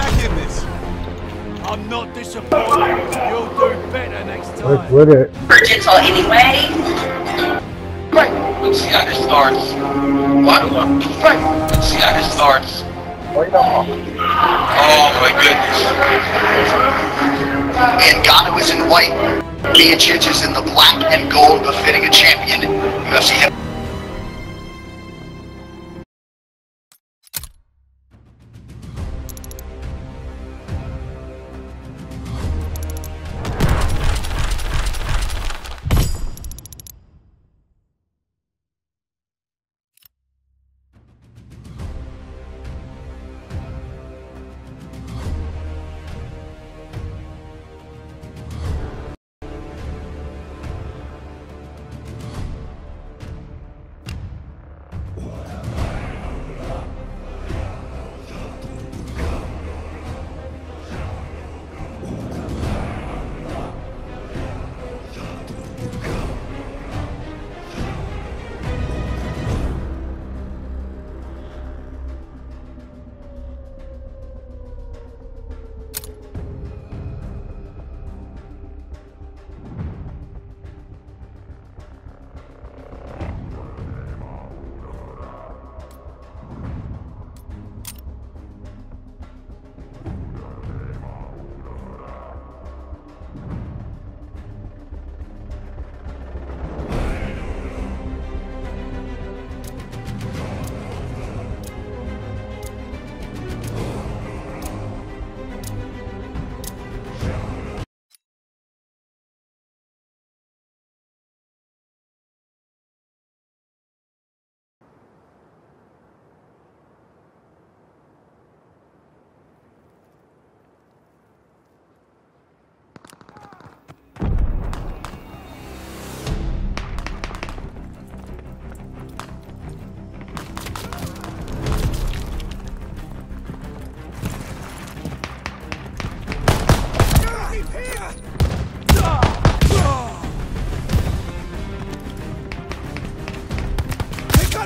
back in this. I'm not disappointed. You'll do better next Let's time. with it. Virginal anyway. Right. Let's see how this starts. What? Right. Let's see how this starts. Oh my goodness. Ngannou is in white. Miocic is in the black and gold befitting a champion. UFC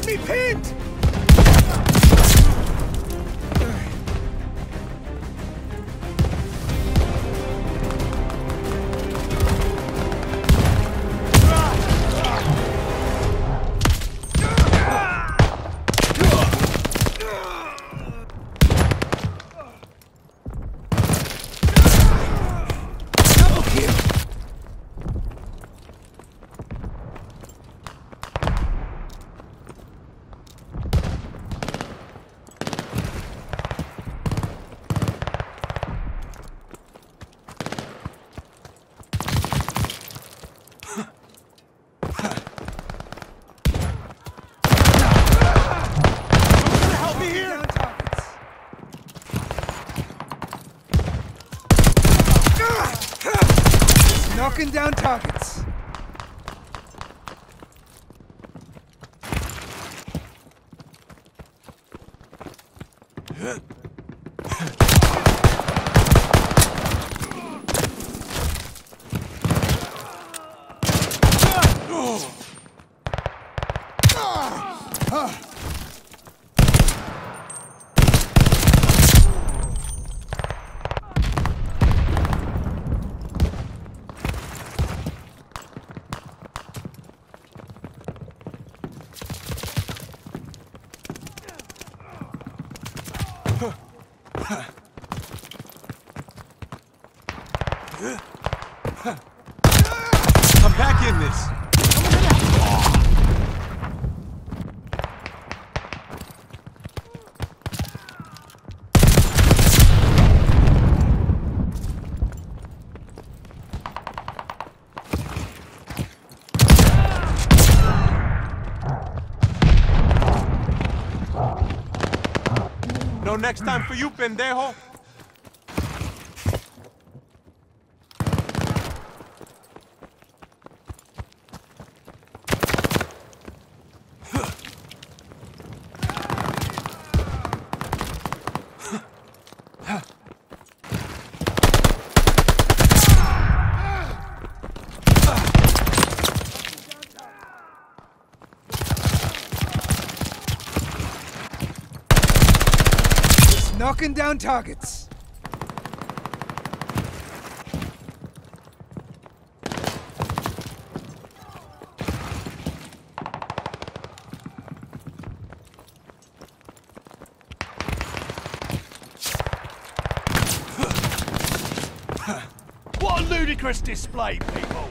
got me pinned! Knocking down targets. I'm back in this. Next time for you, pendejo. Locking down targets. what a ludicrous display, people!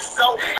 so.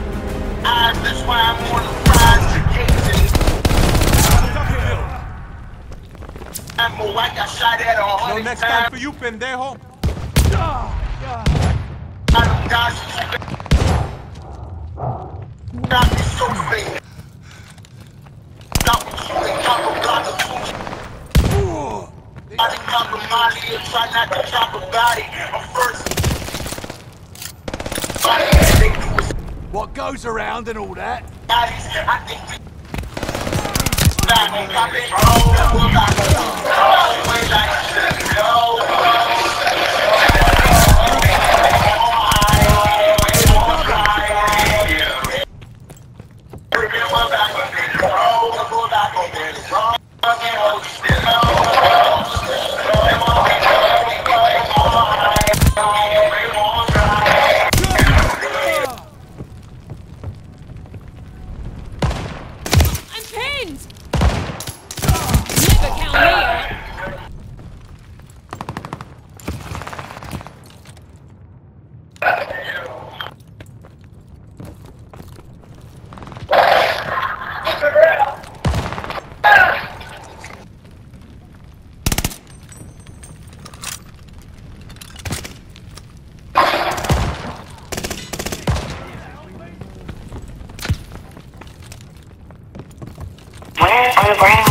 I, that's why I'm on the rise. I'm a white, I shot at a No next time for you, pendejo. I done dodged you. Got me so fake. Got me so fake. Talk about the food. I done cop a molly and try not to talk about it. I'm first. Body, they do is What goes around and all that? Where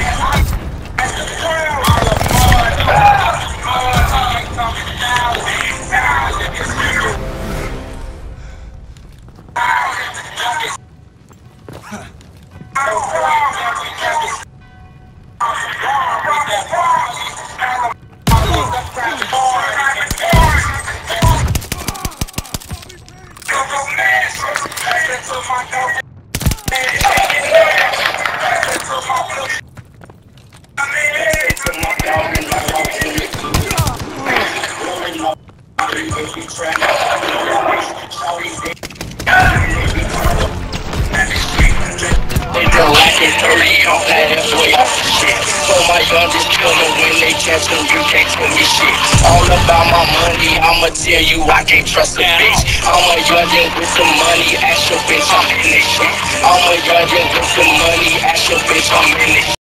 So my gun just kill when they catch them, you can't tell me shit. All about my money, I'ma tell you I can't trust a bitch. I'm a youngin' with some money, ask your bitch, I'm in this shit. I'm a youngin' with some money, ask your bitch, I'm in this